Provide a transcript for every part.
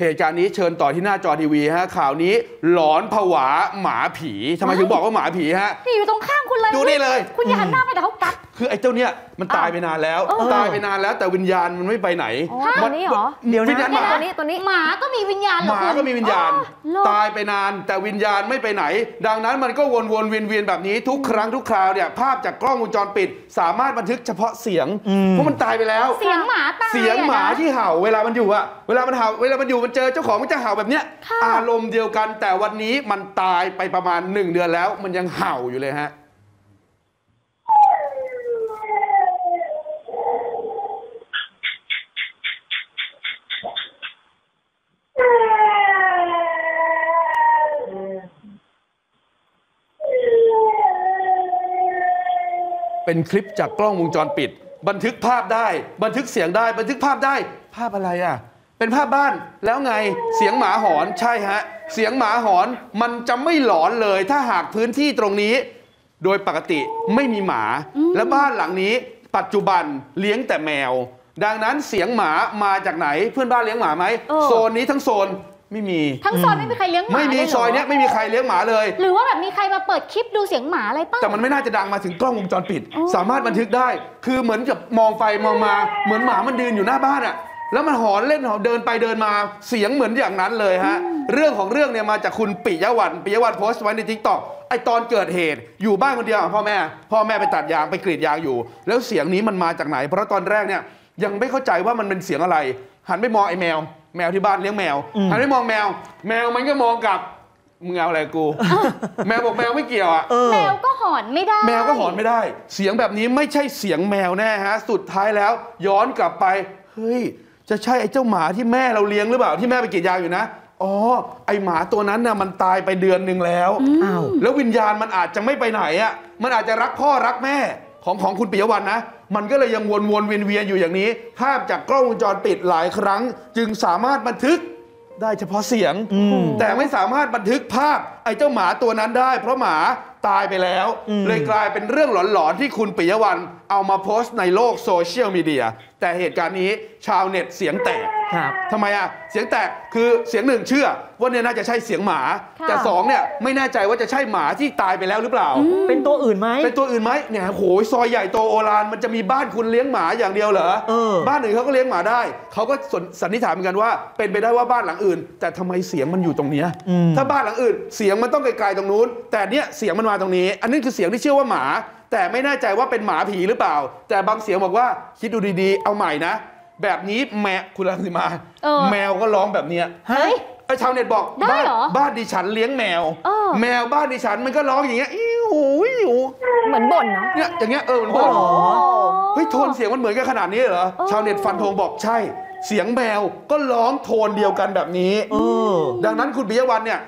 เหตุการณ์นี้เชิญต่อที่หน้าจอทีวีฮะข่าวนี้หลอนผวาหมาผีทำไมถึงบอกว่าหมาผีฮะนี่อยู่ตรงข้างคุณเลยดูนี่เลย คุณอย่าหันหน้าไปแต่เขากัด คือไอ้เจ้าเนี่ยมันตายไปนานแล้วเออตายไปนานแล้วแต่วิญญาณมันไม่ไปไหนอ๋อตัวนี้เหรอเดี๋ยววิญญาณหมาตัวนี้ตัวนี้หมาก็มีวิญญาณเหรหอมาคุณก็มีวิญญาณอ๋อเหรอตายไปนานแต่วิญญาณไม่ไปไหน ดังนั้นมันก็วนวนๆเวียนเวียนๆแบบนี้ทุกครั้งทุกคราวเนี่ยภาพจากกล้องวงจรปิด สามารถบันทึกเฉพาะเสียงเพราะมันตายไปแล้ว เสียงหมาตายเสียงหมาอะนะที่เห่าเวลามันอยู่อะเวลามันเห่าเวลามันอยู่มันเจอเจ้าของมันจะเห่าแบบเนี้ยค่ะอารมณ์เดียวกัน แต่วันนี้มันตายไปประมาณหนึ่งเดือนแล้ว มันยังเห่าอยู่เลยฮะ เป็นคลิปจากกล้องวงจรปิด บันทึกภาพได้ บันทึกเสียงได้ บันทึกภาพได้ ภาพอะไรอะ เป็นภาพบ้านแล้วไงเสียงหมาหอนใช่ฮะ เสียงหมาหอนมันจะไม่หลอนเลย ถ้าหากพื้นที่ตรงนี้ โดยปกติไม่มีหมา และบ้านหลังนี้ ปัจจุบันเลี้ยงแต่แมวดังนั้นเสียงหมามาจากไหนเพื่อนบ้านเลี้ยงหมาไหมเออโซนนี้ทั้งโซน ไม่มี ทั้งซอยไม่มีใครเลี้ยงหมาไม่มีเลหรซอยเนี้ยไม่มีใครเลี้ยงหมาเลย หรือว่าแบบมีใครมาเปิดคลิปดูเสียงหมาอะไรป่ะ แต่มันไม่น่าจะดังมาถึงกล้องวงจรปิดอ๋อสามารถบันทึกได้ คือเหมือนกับมองไปมองมาเหมือนหมามันยืนอยู่หน้าบ้านอะแล้วมันหอนเล่นหอนเดินไปเดินมาเสียงเหมือนอย่างนั้นเลยฮะ เรื่องของเรื่องเนี่ยมาจากคุณปิยวันปิยวันโพสต์ไว้ใน TikTok ไอตอนเกิดเหตุอยู่บ้านคนเดียวกับพ่อแม่ พ่อแม่ไปตัดยางไปกรีดยางอยู่ แล้วเสียงนี้มันมาจากไหน เพราะตอนแรกเนี่ยยังไม่เข้าใจว่ามันเป็นเสียงอะไร หันไปมองไอแมว แมวที่บ้านเลี้ยงแมวหันไปมองแมว แมวมันก็มองกลับมึงเอาอะไรกู แมวบอกแมวไม่เกี่ยวอะเออแมวก็หอนไม่ได้ แมวก็หอนไม่ได้ เสียงแบบนี้ไม่ใช่เสียงแมวแน่ฮะ สุดท้ายแล้ว ย้อนกลับไป เฮ้ย จะใช่ไอ้เจ้าหมาที่แม่เราเลี้ยงหรือเปล่าที่แม่ไปกรีดยางอยู่นะอ๋อ ไอหมาตัวนั้นน่ะมันตายไปเดือนหนึ่งแล้วอ้าวแล้ววิญญาณมันอาจจะไม่ไปไหนอะ มันอาจจะรักพ่อรักแม่ ของของคุณปิยวันนะ มันก็เลยยังวนวนเวียนเวียนอยู่อย่างนี้ ภาพจากกล้องวงจรปิดหลายครั้ง จึงสามารถบันทึกได้เฉพาะเสียง แต่ไม่สามารถบันทึกภาพไอ้เจ้าหมาตัวนั้นได้ เพราะหมาตายไปแล้ว เลยกลายเป็นเรื่องหลอนๆ ที่คุณปิยวันเอามาโพสต์ในโลกโซเชียลมีเดียแต่เหตุการณ์นี้ชาวเน็ตเสียงแตก ครับทำไมอะเสียงแตกคือเสียงหนึ่งเชื่อว่าเนี่ยน่าจะใช่เสียงหมา ค่ะ แต่สองเนี่ยไม่แน่ใจว่าจะใช่หมาที่ตายไปแล้วหรือเปล่า เป็นตัวอื่นไหม เป็นตัวอื่นไหมเนี่ยโหยซอยใหญ่โตโอฬารมันจะมีบ้านคุณเลี้ยงหมาอย่างเดียวเหรอเออ บ้านอื่นเขาก็เลี้ยงหมาได้เขาก็สนสันนิษฐานเหมือนกันว่า เป็นไปได้ว่าบ้านหลังอื่น แต่ทำไมเสียงมันอยู่ตรงเนี้ยอืมถ้าบ้านหลังอื่น เสียงมันต้องไกลๆตรงนู้น แต่เนี่ยเสียงมันมาตรงนี้ อันนี้คือเสียงที่เชื่อว่าหมา แต่ไม่แน่ใจว่าเป็นหมาผีหรือเปล่า แต่บางเสียงบอกว่าคิดดูดีๆ เอาใหม่นะ แบบนี้แมวคุณรังสิมา เออแมวก็ร้องแบบเนี้ยเฮ้ยไอ้ชาวเน็ตบอกได้บ้านเหรอบ้านดิฉันเลี้ยงแมว เออ แมวบ้านดิฉันมันก็ร้องอย่างเงี้ยอิ้วอิ้วเหมือนบ่นเนาะ เนี่ยอย่างเงี้ยเออมันบอกอ๋อเฮ้ยโทนเสียงมันเหมือนกันขนาดนี้เหรอ เออ ชาวเน็ตฟันธงบอกใช่ เสียงแมวก็ร้องโทนเดียวกันแบบนี้ เออ ดังนั้นคุณปิยวันเนี่ย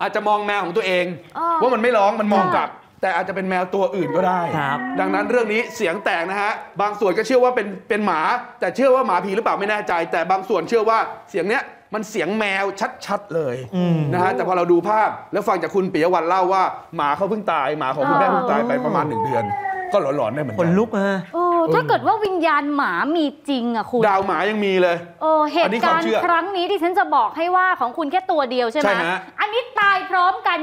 อาจจะมองแมวของตัวเอง เออว่ามันไม่ร้องมันมองค่ะกลับ แต่อาจจะเป็นแมวตัวอื่นก็ได้ ครับ ดังนั้นเรื่องนี้เสียงแตกนะฮะ บางส่วนก็เชื่อว่าเป็นเป็นหมา แต่เชื่อว่าหมาผีหรือเปล่าไม่แน่ใจ แต่บางส่วนเชื่อว่าเสียงเนี้ยมันเสียงแมวชัดๆเลยอืมนะฮะแต่พอเราดูภาพแล้วฟังจากคุณปิยวันเล่าว่าหมาเขาเพิ่งตายหมาของคุณแม่เพิ่งตายไปประมาณหนึ่งเดือน ก็หลอนๆได้เหมือนขกันนลุกฮะ โอ้ ถ้าเกิดว่าวิญญาณหมามีจริงอะคุณดาวหมายังมีเลยโอ้เหอันนี้ตุควาการมณ์เชื่อครั้งนี้ที่ฉันจะบอกให้ว่าของคุณแค่ตัวเดียวใช่ไหมใช่ฮะอันนี้ตายพร้อมกัน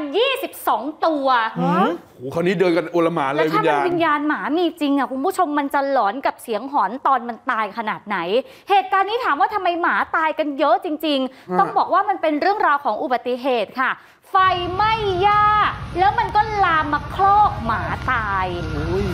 22 ตัวหืมโอ้โหคราวนี้เดินกันโอลหมานเลแล้วยวิถ้าญมันญาณวิญญาณหมามีจริงอะคุณผู้ชมมันจะหลอนกับเสียงหอนตอนมันตายขนาดไหน เหตุการณ์นี้ถามว่าทำไมหมาตายกันเยอะจริงฮะๆต้องบอกว่ามันเป็นเรื่องราวของอุบัติเหตุค่ะ ไฟไหม้หญ้า แล้วมันก็ลามมาคลอกหมาตาย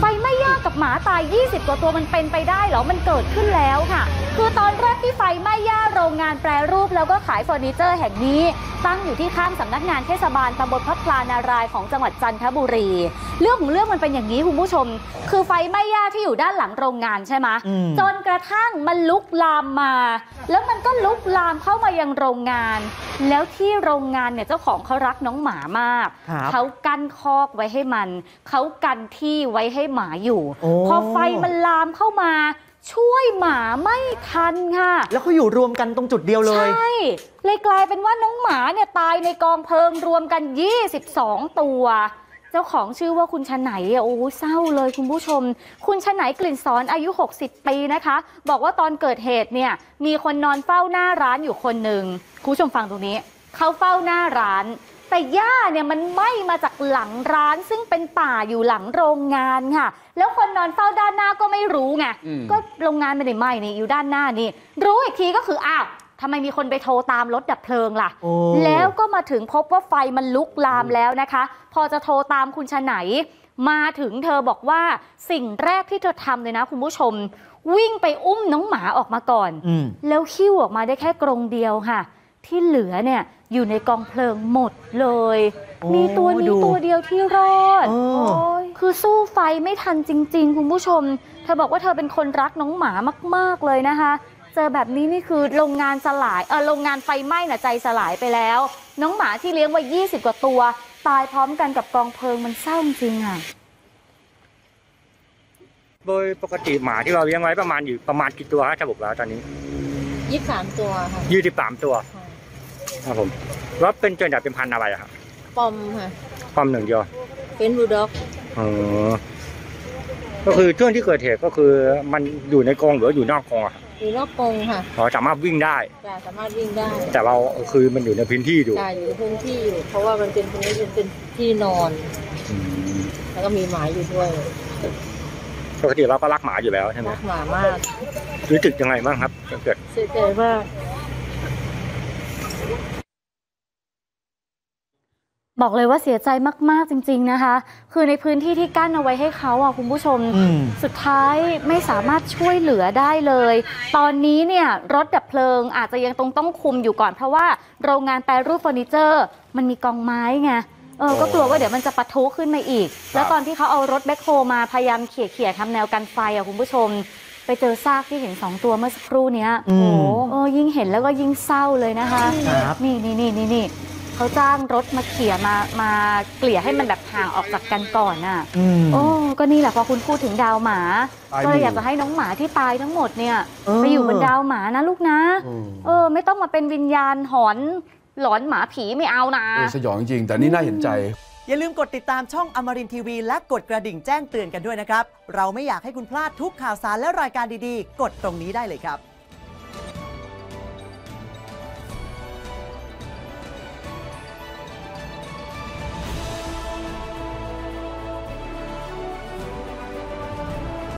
ไฟไหม้หญ้ากับหมาตาย 20 กว่าตัวมันเป็นไปได้เหรอ มันเกิดขึ้นแล้วค่ะ คือตอนแรกที่ไฟไหม้หญ้าโรงงานแปรรูปแล้วก็ขายเฟอร์นิเจอร์แห่งนี้ ตั้งอยู่ที่ข้างสำนักงานเทศบาลตำบลพระพลานารายของจังหวัดจันทบุรี เรื่องของเรื่องมันเป็นอย่างนี้คุณผู้ชม คือไฟไหม้หญ้าที่อยู่ด้านหลังโรงงานใช่ไหมอืมจนกระทั่งมันลุกลามมา แล้วมันก็ลุกลามเข้ามายังโรงงาน แล้วที่โรงงานเนี่ยเจ้าของเขารักน้องหมามากครับเขากั้นคอกไว้ให้มัน เขากันที่ไว้ให้หมาอยู่โอ้พอไฟมันลามเข้ามาช่วยหมาไม่ทันค่ะ แล้วเขาอยู่รวมกันตรงจุดเดียวเลย ใช่ เลยกลายเป็นว่าน้องหมาเนี่ยตายในกองเพลิงรวมกัน 22 ตัว เจ้าของชื่อว่าคุณชไหนอะโอ้เศร้าเลยคุณผู้ชม คุณชไหนกลิ่นสอนอายุ 60 ปีนะคะ บอกว่าตอนเกิดเหตุเนี่ยมีคนนอนเฝ้าหน้าร้านอยู่คนหนึ่งคุณผู้ชมฟังตรงนี้เขาเฝ้าหน้าร้าน แต่หญ้าเนี่ยมันไหม้มาจากหลังร้านซึ่งเป็นป่าอยู่หลังโรงงานค่ะ แล้วคนนอนเฝ้าด้านหน้าก็ไม่รู้ไงอืมก็โรงงานไม่ได้ไหม้นี่อยู่ด้านหน้านี่รู้อีกทีก็คืออ้าว ทำไมมีคนไปโทรตามรถดับเพลิงล่ะโอ้แล้วก็มาถึงพบว่าไฟมันลุกลามแล้วนะคะ พอจะโทรตามคุณชไหน มาถึงเธอบอกว่าสิ่งแรกที่เธอทำเลยนะคุณผู้ชม วิ่งไปอุ้มน้องหมาออกมาก่อนอืมแล้วคิ้วออกมาได้แค่กรงเดียวค่ะ ที่เหลือเนี่ยอยู่ในกองเพลิงหมดเลยโอ้มีตัวนี้ดูตัวเดียวที่รอดเออโอ้ยคือสู้ไฟไม่ทันจริง ๆ คุณผู้ชม เธอบอกว่าเธอเป็นคนรักน้องหมามาก ๆ เลยนะคะ เจอแบบนี้นี่คือโรงงานสลายเออโรงงานไฟไหม้น่ะใจสลายไปแล้ว น้องหมาที่เลี้ยงไว้ 20 กว่าตัว ตายพร้อมกันกับกองเพลิงมันเศร้าจริงๆอะโดยปกติหมาที่เราเลี้ยงไว้ประมาณอยู่ประมาณกี่ตัวฮะจะบอกแล้วตอนนี้ยี่สิบสามตัวค่ะยี่สิบสามตัวค่ะครับผมแล้วเป็นจนจากเป็นพันธุ์อะไรอะครับปอมค่ะความหนึ่งเดียวเป็นบูลด็อกอ๋อก็คือช่วงที่เกิดเหตุก็คือมันอยู่ในกรงหรืออยู่นอกกรงอะครับ อยู่นอกกรงค่ะอ๋อสามารถวิ่งได้ จะสามารถวิ่งได้แต่เราคือมันอยู่ในพื้นที่อยู่จะอยู่ในพื้นที่อยู่ เพราะว่ามันเป็นตรงนี้เป็นที่นอนอืมแล้วก็มีหมาอยู่ด้วยปกติเราก็รักหมาอยู่แล้วใช่ไหมรักหมามากรู้สึกยังไงบ้างครับเกิด เสียใจมาก บอกเลยว่าเสียใจมาก ๆ จริง ๆ นะคะ คือในพื้นที่ที่กั้นเอาไว้ให้เขาอะคุณผู้ชมอืมสุดท้ายไม่สามารถช่วยเหลือได้เลย ตอนนี้เนี่ยรถดับเพลิงอาจจะยังต้องต้องคุมอยู่ก่อน เพราะว่าโรงงานแปรรูปเฟอร์นิเจอร์ มันมีกองไม้ไงเออก็กลัวว่าเดี๋ยวมันจะปะทุขึ้นมาอีก แล้วตอนที่เขาเอารถแบ็คโฮมาพยายามเขี่ยเขี่ยๆทำแนวกันไฟอะคุณผู้ชม ไปเจอซากที่เห็นสองตัวเมื่อสักครู่เนี้ยอืมโอ้เออยิ่งเห็นแล้วก็ยิ่งเศร้าเลยนะคะครับนี่นี่นี่นี่นี่ เขาจ้างรถมาเขี่ยมามาเกลี่ยให้มันแบบห่างออกจากกันก่อนน่ะอืม โอ้ก็นี่แหละพอคุณพูดถึงดาวหมา ตายหมู่ก็เลยอยากจะให้น้องหมาที่ตายทั้งหมดเนี่ยเออ ไปอยู่บนดาวหมานะลูกนะ อืมเออ ไม่ต้องมาเป็นวิญญาณหอนหลอนหมาผีไม่เอานะ เออสยองจริงแต่นี่น่าเห็นใจ อย่าลืมกดติดตามช่องอมรินทีวี และกดกระดิ่งแจ้งเตือนกันด้วยนะครับ เราไม่อยากให้คุณพลาดทุกข่าวสารและรายการดีๆ กดตรงนี้ได้เลยครับ